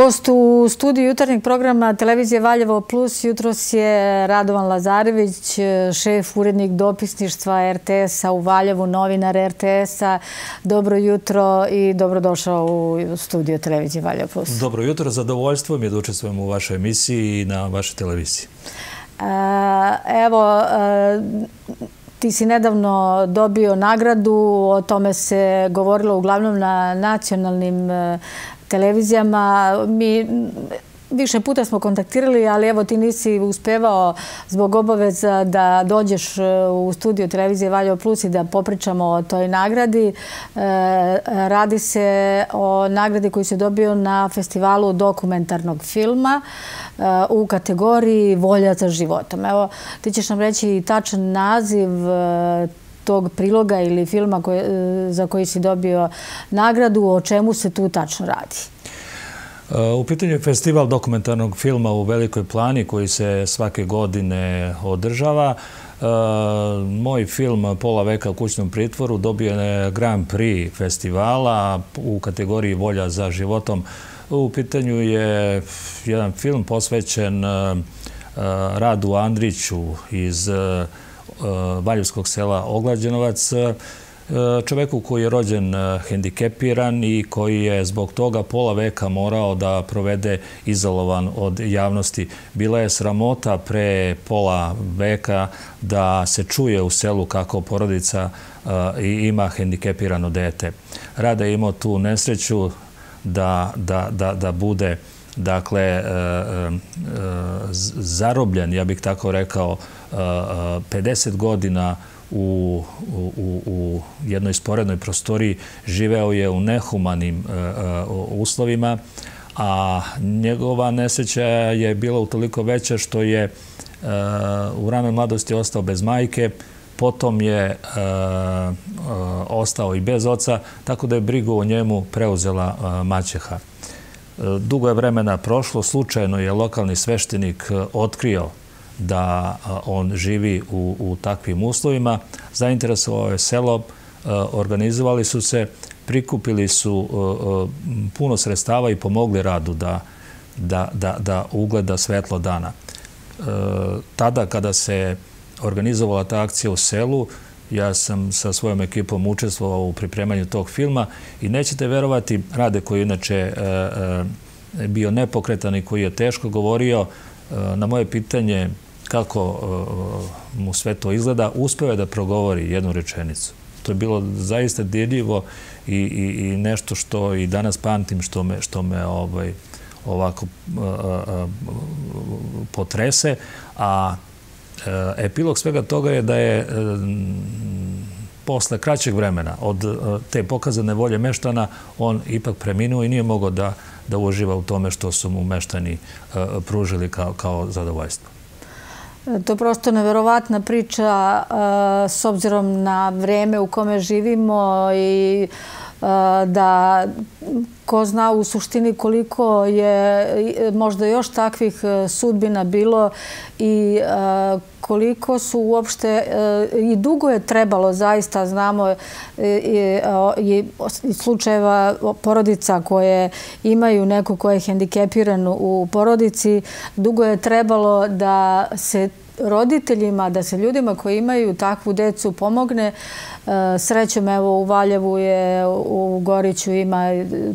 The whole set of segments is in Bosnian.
Gost u studiju jutarnjeg programa Televizije Valjevo Plus jutros je Radovan Lazarević, šef urednik dopisništva RTS-a u Valjevu, novinar RTS-a. Dobro jutro i dobrodošao u studiju Televizije Valjevo Plus. Dobro jutro, zadovoljstvo mi je da učestvujem u vašoj emisiji i na vašoj televiziji. Evo, ti si nedavno dobio nagradu, o tome se govorilo uglavnom na nacionalnim televizijama. Mi više puta smo kontaktirali, ali evo ti nisi uspevao zbog obaveza da dođeš e, u studiju televizije Valjo Plus i da popričamo o toj nagradi. E, radi se o nagradi koju se dobio na festivalu dokumentarnog filma e, u kategoriji Volja za životom. Evo, ti ćeš nam reći tačan naziv tog priloga ili filma e, za koji si dobio nagradu, o čemu se tu tačno radi? E, u pitanju je festival dokumentarnog filma u Velikoj plani koji se svake godine održava. E, moj film Pola veka u kućnom pritvoru dobio je Grand Prix festivala u kategoriji Volja za životom. U pitanju je jedan film posvećen Radu Andriću iz E, Valjevskog sela Oglađenovac, e, čoveku koji je rođen e, hendikepiran i koji je zbog toga pola veka morao da provede izolovan od javnosti. Bila je sramota pre pola veka da se čuje u selu kako porodica ima hendikepirano dete. Rada je imao tu nesreću da bude dakle, e, e, zarobljen, ja bih tako rekao, e, 50 godina u, u, u jednoj sporednoj prostoriji živeo je u nehumanim uslovima, a njegova neseća je bila utoliko veća što je u ranoj mladosti ostao bez majke, potom je ostao i bez oca, tako da je brigu o njemu preuzela maćeha. Dugo je vremena prošlo, slučajno je lokalni sveštenik e, otkrio da e, on živi u takvim uslovima. Zainteresovao je selo, e, organizovali su se, prikupili su puno sredstava i pomogli radu da ugleda svetlo dana. Tada kada se organizovala ta akcija u selu, ja sam sa svojom ekipom učestvovao u pripremanju tog filma i nećete verovati, Rade koji je inače e, e, bio nepokretan i koji je teško govorio, e, na moje pitanje kako mu sve to izgleda, uspeo je da progovori jednu rečenicu. To je bilo zaista dirljivo i nešto što i danas pamtim što me ovaj, ovako potrese. A E, epilog svega toga je da je e, posle kraćeg vremena od e, te pokazane volje meštana on ipak preminuo i nije mogao da uživa u tome što su mu meštani pružili kao zadovoljstvo. To je prosto neverovatna priča s obzirom na vreme u kome živimo i Eh, da ko zna u suštini koliko je eh, možda još takvih eh, sudbina bilo i koliko su uopšte i dugo je trebalo, zaista znamo i slučajeva porodica koje imaju neko koje je hendikepiran u porodici, dugo je trebalo da se roditeljima, da se ljudima koji imaju takvu decu pomogne. Srećom, evo, u Valjevu je, u Goriću ima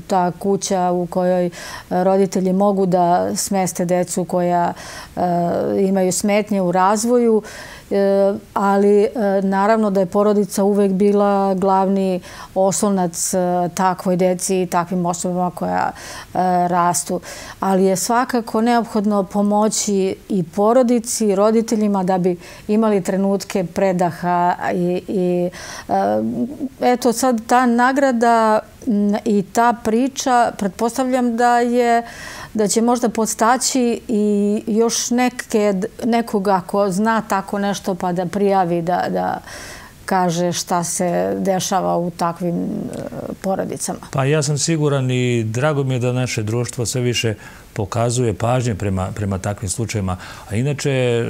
ta kuća u kojoj roditelji mogu da smeste decu koja eh, imaju smetnje u razvoju. Eh, ali eh, naravno da je porodica uvek bila glavni oslonac takvoj deci i takvim osobama koja rastu. Ali je svakako neophodno pomoći i porodici i roditeljima da bi imali trenutke predaha i Ehm, eto sad ta nagrada mm, i ta priča, pretpostavljam da je da će možda podstaći i još nekoga ko zna tako nešto pa da prijavi da kaže šta se dešava u takvim e, porodicama. Pa ja sam siguran i drago mi je da naše društvo sve više pokazuje pažnje prema takvim slučajima. A inače, e,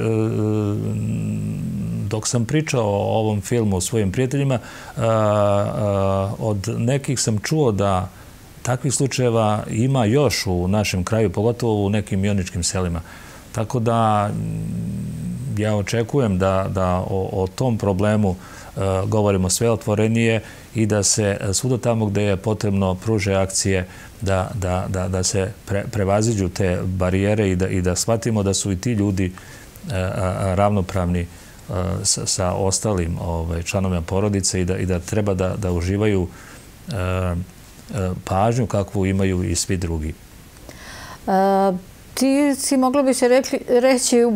dok sam pričao o ovom filmu o svojim prijateljima, e, od nekih sam čuo da takvih slučajeva ima još u našem kraju, pogotovo u nekim joničkim selima. Tako da ja očekujem da o tom problemu E, govorimo sve otvorenije i da se e, svuda tamo gde je potrebno pruže akcije da se prevaziđu te barijere i da shvatimo da su i ti ljudi e, ravnopravni sa ostalim ovaj, članovima porodice i da treba da uživaju pažnju kakvu imaju i svi drugi. Ti si moglo bi se reći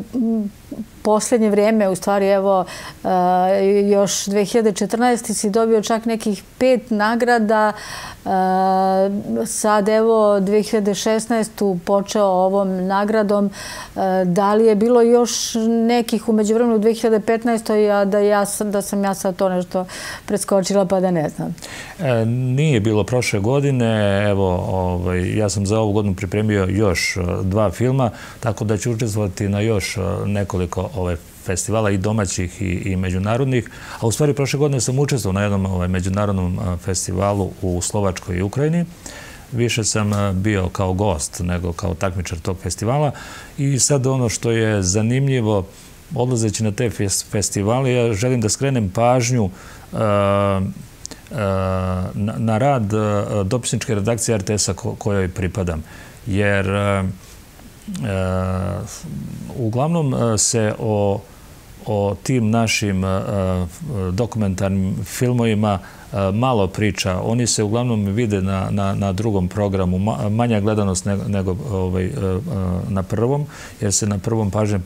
posljednje vrijeme, u stvari evo e, još 2014. si dobio čak nekih pet nagrada e, Sad evo 2016. počeo ovom nagradom. E, da li je bilo još nekih umeđu vremenu u 2015. a da sam ja sad to nešto preskočila pa da ne znam? E, nije bilo prošle godine. Evo, ovaj, ja sam za ovu godinu pripremio još dva filma, tako da ću učestvovati na još nekoliko nekoliko ovaj, festivala i domaćih i i međunarodnih. A u stvari, prošle godine sam učestvao na jednom ovaj, međunarodnom festivalu u Slovačkoj i Ukrajini. Više sam bio kao gost nego kao takmičar tog festivala. I sad ono što je zanimljivo, odlazeći na te festivale, ja želim da skrenem pažnju na rad dopisničke redakcije RTS-a kojoj pripadam. Jer Eh, uglavnom eh, se o o tim našim eh, dokumentarnim filmovima malo priča. Oni se uglavnom vide na drugom programu. Manja gledanost nego ovaj, na prvom, jer se na prvom pažnje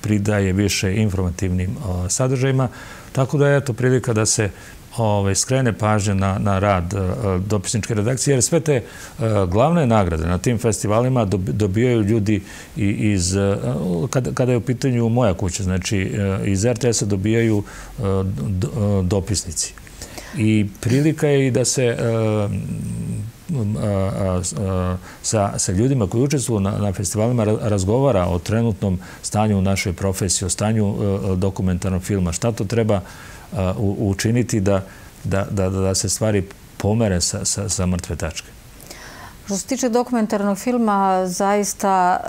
pridaje više informativnim sadržajima. Tako da je to prilika da se Ovaj, skrene pažnje na rad e, dopisničke redakcije, jer sve te e, glavne nagrade na tim festivalima dobijaju ljudi iz, e, kada je u pitanju moja kuća, znači e, iz RTS-a dobijaju dopisnici. I prilika je i da se sa ljudima koji učestvuju na festivalima razgovara o trenutnom stanju u našoj profesiji, o stanju dokumentarnog filma, šta to treba učiniti da da, da, da se stvari pomere sa sa, sa mrtve tačke. Što se tiče dokumentarnog filma, zaista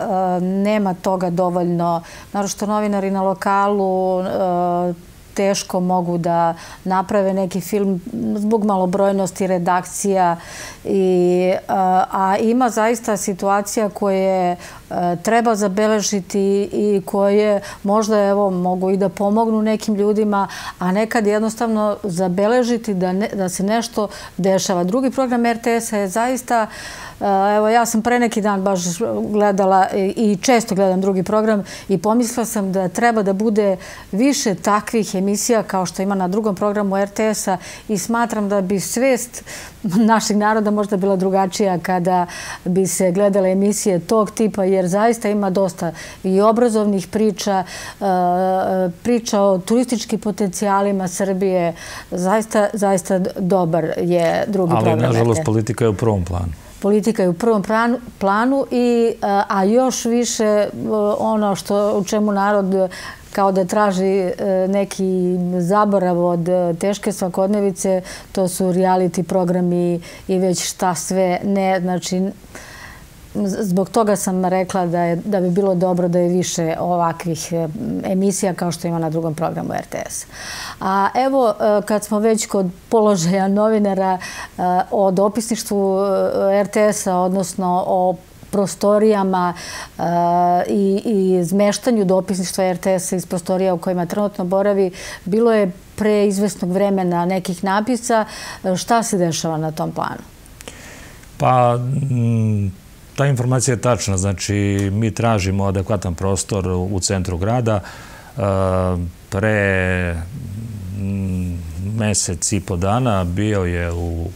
nema toga dovoljno. Naravno što novinari na lokalu teško mogu da naprave neki film zbog malobrojnosti redakcija. A ima zaista situacija koje e, treba zabeležiti i koje možda evo mogu i da pomognu nekim ljudima, a nekad jednostavno zabeležiti da se nešto dešava. Drugi program RTS-a je zaista Evo, ja sam pre neki dan baš gledala i često gledam drugi program i pomislila sam da treba da bude više takvih emisija kao što ima na drugom programu RTS-a i smatram da bi svest našeg naroda možda bila drugačija kada bi se gledale emisije tog tipa jer zaista ima dosta i obrazovnih priča, priča o turističkim potencijalima Srbije. Zaista dobar je drugi program. Ali, nažalost, politika je u prvom planu politika je u prvom planu, eh, a još više eh, ono što, u čemu narod eh, kao da traži neki zaborav od teške svakodnevice, to su reality programi i već šta sve ne. Znači, zbog toga sam rekla da bi bilo dobro da je više ovakvih e, emisija kao što ima na drugom programu RTS. A evo, e, kad smo već kod položaja novinara e, o dopisništvu RTS-a, odnosno o prostorijama i zmeštanju dopisništva RTS-a iz prostorija u kojima trenutno boravi, bilo je pre izvestnog vremena nekih napisa. Šta se dešava na tom planu? Pa, Ta informacija je tačna. Znači, mi tražimo adekvatan prostor u centru grada. E, pre mm, mesec i po dana bio je u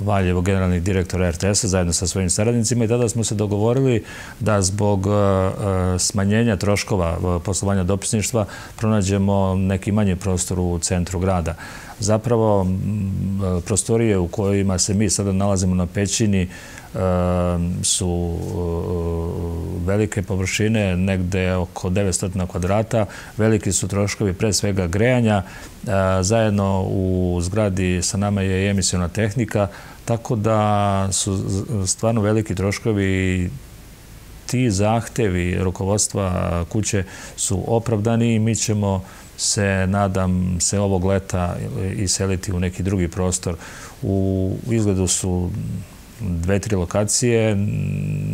Valjevo generalni direktor RTS-a zajedno sa svojim saradnicima i tada smo se dogovorili da zbog e, e, smanjenja troškova poslovanja dopisništva pronađemo neki manji prostor u centru grada. zapravo prostorije u kojima se mi sada nalazimo na pećini su velike površine, negde oko 900 kvadrata. Veliki su troškovi pre svega grejanja. E, zajedno u zgradi sa nama je emisijona tehnika, tako da su stvarno veliki troškovi i ti zahtevi rukovodstva kuće su opravdani i mi ćemo se, nadam, se ovog leta iseliti u neki drugi prostor. U izgledu su dve, tri lokacije.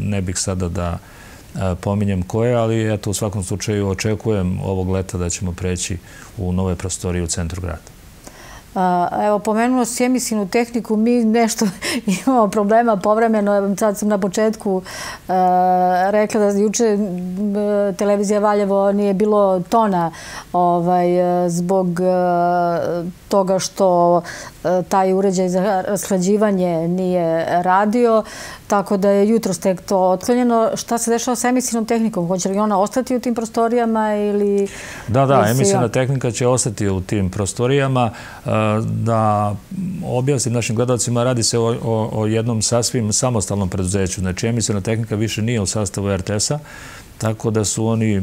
Ne bih sada da e, pominjem koje, ali eto, u svakom slučaju očekujem ovog leta da ćemo preći u nove prostorije u centru grada. Evo, pomenuo si emisijnu tehniku, mi nešto imamo problema povremeno. Sad sam na početku e, rekla da juče televizija Valjevo nije bilo tona ovaj, e, zbog toga što taj uređaj za rashlađivanje nije radio. Tako da je jutro stek to otklonjeno. Šta se dešava sa emisijnom tehnikom? Hoće li ona ostati u tim prostorijama ili... Da, da, emisijna tehnika će ostati u tim prostorijama. E, da objasnim našim gledalcima, radi se o jednom sasvim samostalnom preduzeću. Znači, emisijna tehnika više nije u sastavu RTS-a, tako da su oni e,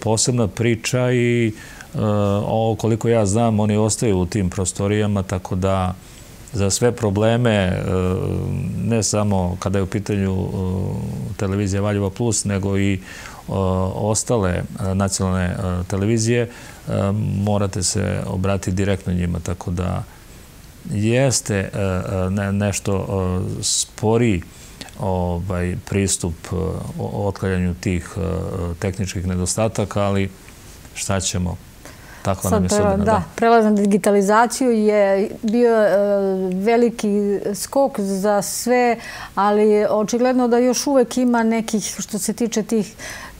posebna priča i e, koliko ja znam, oni ostaju u tim prostorijama, tako da za sve probleme, e, ne samo kada je u pitanju e, televizija Valjevo Plus, nego i ostale nacionalne televizije, morate se obratiti direktno njima, tako da jeste nešto spori ovaj, pristup otkaljanju tih tehničkih nedostataka, ali šta ćemo? Tako nam je sudbina. Da, prelaz na digitalizaciju je bio e, veliki skok za sve, ali očigledno da još uvek ima nekih, što se tiče tih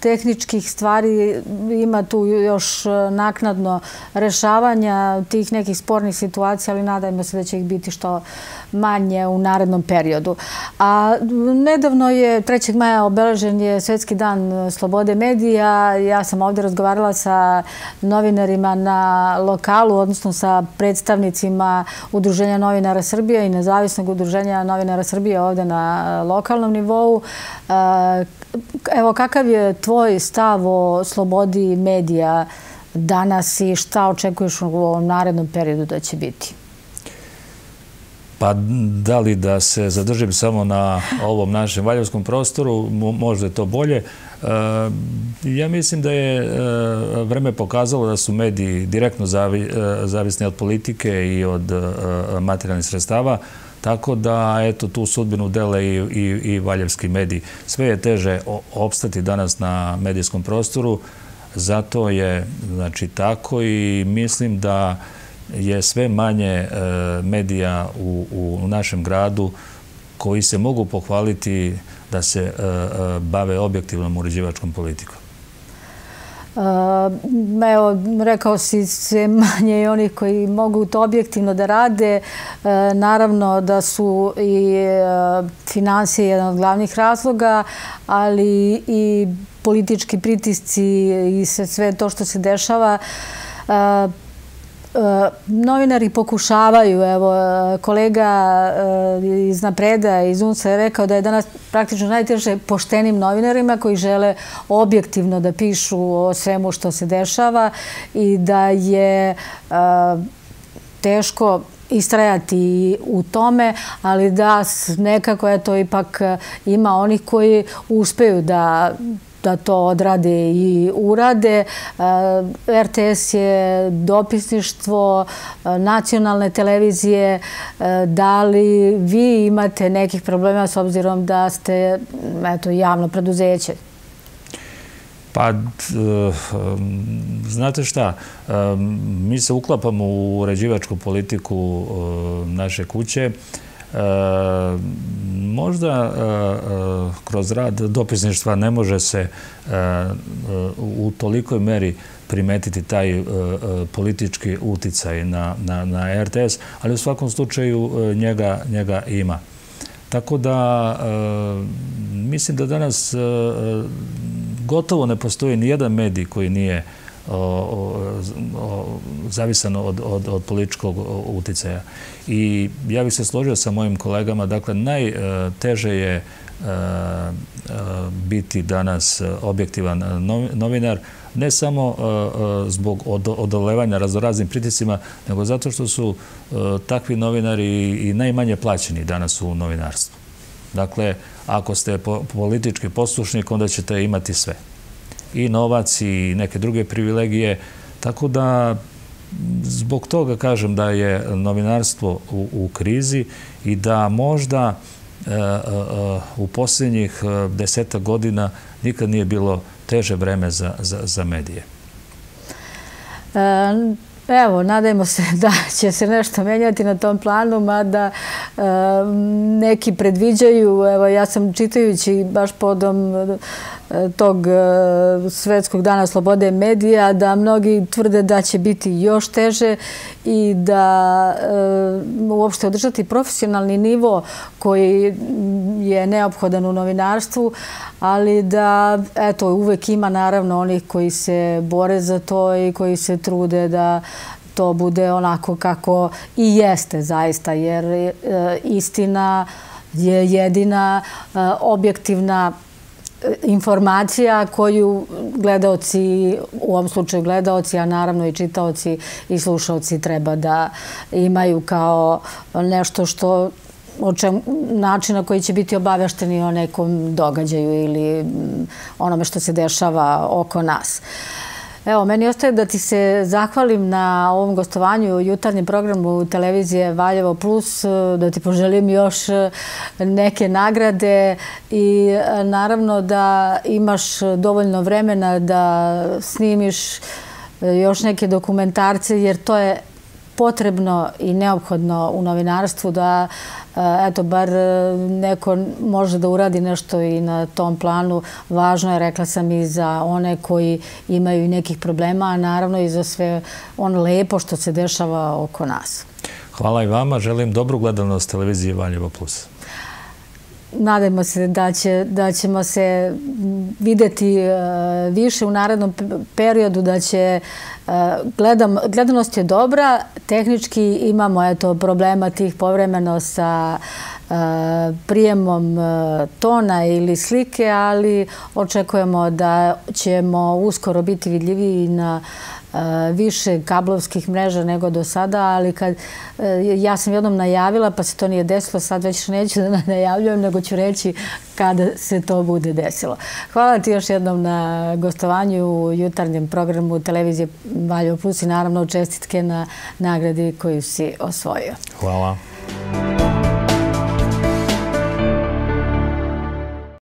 tehničkih stvari, ima tu još e, naknadno rešavanja tih nekih spornih situacija, ali nadajmo se da će ih biti što manje u narednom periodu. A nedavno je 3. maja obeležen je Svetski dan e, slobode medija. Ja sam ovdje razgovarala sa novinarima na lokalu, odnosno sa predstavnicima Udruženja novinara Srbije i nezavisnog Udruženja novinara Srbije ovdje na e, lokalnom nivou. Evo, kakav je tvoj stav o slobodi medija danas i šta očekuješ u ovom narednom periodu da će biti? Pa da li da se zadržim samo na ovom našem valjavskom prostoru, možda je to bolje. E, ja mislim da je e, vreme pokazalo da su mediji direktno e, zavisni od politike i od e, materijalnih sredstava, tako da eto tu sudbinu dele i valjevski mediji. Sve je teže opstati danas na medijskom prostoru, zato je znači, tako i mislim da je sve manje e, medija u našem gradu koji se mogu pohvaliti da se e, e, bave objektivnom uređivačkom politikom. Uh, evo, rekao si sve manje i onih koji mogu to objektivno da rade. Uh, naravno da su i uh, financije jedan od glavnih razloga, ali i politički pritisci i sve to što se dešava Novinari pokušavaju, evo, e, kolega e, iz Napreda, iz UNCA je rekao da je danas praktično najteže poštenim novinarima koji žele objektivno da pišu o svemu što se dešava i da je e, teško istrajati u tome, ali da nekako je to ipak ima onih koji uspeju da da to odrade i urade. E, RTS je dopisništvo e, nacionalne televizije. E, da li vi imate nekih problema s obzirom da ste javno preduzeće? Pa, znate šta, mi se uklapamo u uređivačku politiku naše kuće. E, možda e, e, kroz rad dopisništva ne može se e, u tolikoj meri primetiti taj politički uticaj na RTS, ali u svakom slučaju njega ima. Tako da mislim da danas gotovo ne postoji ni jedan medij koji nije zavisan od političkog uticaja. I ja bih se složio sa mojim kolegama, dakle, najteže je e, e, biti danas e, objektivan novinar, ne samo zbog odolevanja raznoraznim pritisima, nego zato što su takvi novinari i najmanje plaćeni danas u novinarstvu. Dakle, ako ste politički poslušnik, onda ćete imati sve. I novac i neke druge privilegije. Tako da, zbog toga kažem da je novinarstvo u krizi i da možda e, e, e u posljednjih e, deseta godina nikad nije bilo teže vreme za medije. E, Pa evo, nadajmo se da će se nešto menjati na tom planu, mada eh, neki predviđaju, evo ja sam čitajući baš podom eh, tog e, Svetskog dana slobode medija, da mnogi tvrde da će biti još teže i da uopšte održati profesionalni nivo koji je neophodan u novinarstvu, ali da eto, uvek ima naravno onih koji se bore za to i koji se trude da to bude onako kako i jeste zaista, jer e, istina je jedina e, objektivna e, informacija koju gledaoci, u ovom slučaju gledaoci, a naravno i čitaoci i slušaoci treba da imaju kao nešto što načina koji će biti obavešteni o nekom događaju ili mm, onome što se dešava oko nas. Evo, meni ostaje da ti se zahvalim na ovom gostovanju u jutarnjem programu televizije Valjevo Plus, e, da ti poželim još e, neke nagrade i e, naravno da imaš dovoljno vremena da snimiš još neke dokumentarce, jer to je potrebno i neophodno u novinarstvu da eh, eto, bar eh, neko može da uradi nešto i na tom planu. Važno je, rekla sam, i za one koji imaju nekih problema, a naravno i za sve ono lepo što se dešava oko nas. Hvala i vama. Želim dobru gledanost televizije Valjevo Plus. Nadajmo se da će, da ćemo se videti uh, više u narednom periodu, da će e, gledam gledanost je dobra, tehnički imamo eto, problema tih povremeno sa e, prijemom tona ili slike, ali očekujemo da ćemo uskoro biti vidljivi na E, više kablovskih mreža nego do sada, ali kad e, ja sam jednom najavila, pa se to nije desilo, sad već neću da najavljujem, nego ću reći kada se to bude desilo. Hvala ti još jednom na gostovanju u jutarnjem programu televizije Valjo Plus i naravno čestitke na nagradi koju si osvojio. Hvala.